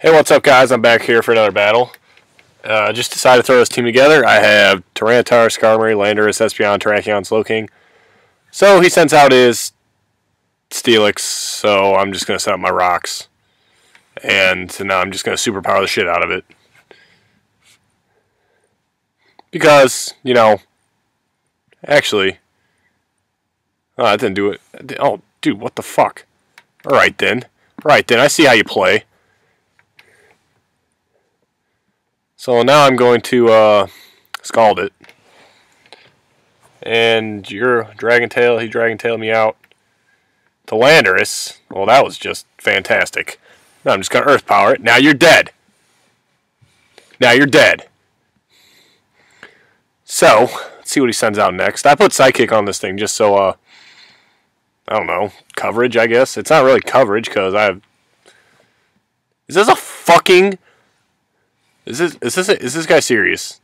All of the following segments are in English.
Hey, what's up, guys? I'm back here for another battle. Uh, just decided to throw this team together. I have Tyranitar, Skarmory, Landorus, Espeon, Terrakion, Slowking. So he sends out his Steelix, so I'm just going to set up my rocks. And now I'm just going to superpower the shit out of it. Because, you know, actually, oh, I didn't do it. Oh, dude, what the fuck? Alright then. Alright then, I see how you play. So now I'm going to uh, scald it. And your Dragon Tail, he Dragon Tailed me out. To Landorus, well that was just fantastic. Now I'm just going to Earth Power it. Now you're dead. Now you're dead. So, let's see what he sends out next. I put Psychic on this thing just so, uh, I don't know, coverage, I guess. It's not really coverage because I have... Is this a fucking is this is this is this guy serious?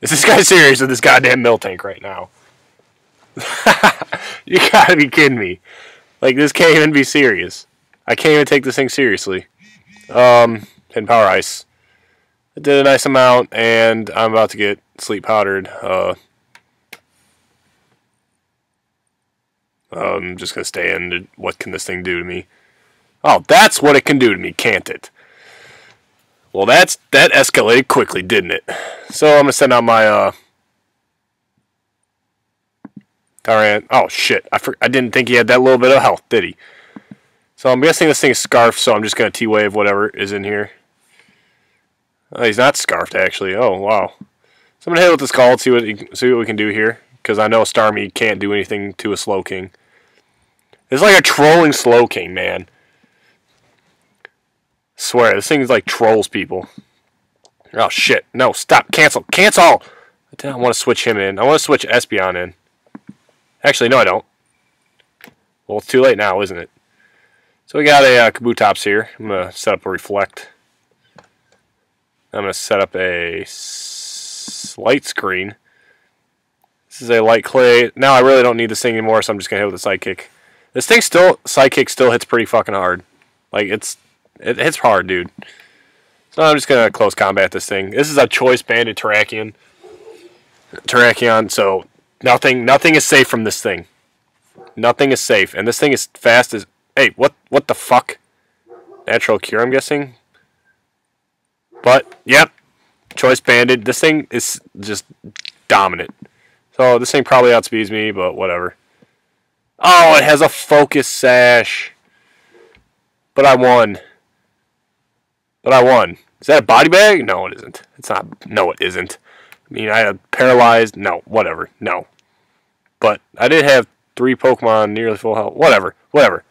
Is this guy serious with this goddamn Miltank right now? you gotta be kidding me. Like this can't even be serious. I can't even take this thing seriously. Um, and power ice. I did a nice amount, and I'm about to get sleep powdered. Uh, I'm just gonna stay in. What can this thing do to me? Oh, that's what it can do to me, can't it? Well, that's that escalated quickly, didn't it? So I'm gonna send out my uh. Tyrant. Oh shit! I for, I didn't think he had that little bit of health, did he? So I'm guessing this thing is. So I'm just gonna T-wave whatever is in here. Oh, he's not scarfed actually. Oh wow. So I'm gonna hit with the Scald, see what he, see what we can do here, because I know Starmie can't do anything to a Slowking. It's like a trolling Slowking, man swear, this thing like trolls people. Oh shit! No, stop! Cancel! Cancel! I don't want to switch him in. I want to switch Espeon in. Actually, no, I don't. Well, it's too late now, isn't it? So we got a uh, Kabutops here. I'm gonna set up a reflect. I'm gonna set up a light screen. This is a light clay. Now I really don't need this thing anymore, so I'm just gonna hit with a Psychic. This thing still, Psychic still hits pretty fucking hard. Like it's it hits hard, dude. So I'm just going to close combat this thing. This is a choice banded Terrakion. Terrakion, so nothing nothing is safe from this thing. Nothing is safe. And this thing is fast as... Hey, what, what the fuck? Natural Cure, I'm guessing? But, yep. Choice banded. This thing is just dominant. So this thing probably outspeeds me, but whatever. Oh, it has a focus sash. But I won. But I won. Is that a body bag? No, it isn't. It's not. No, it isn't. I mean, I had paralyzed. No, whatever. No. But I did have three Pokemon nearly full health. Whatever. Whatever.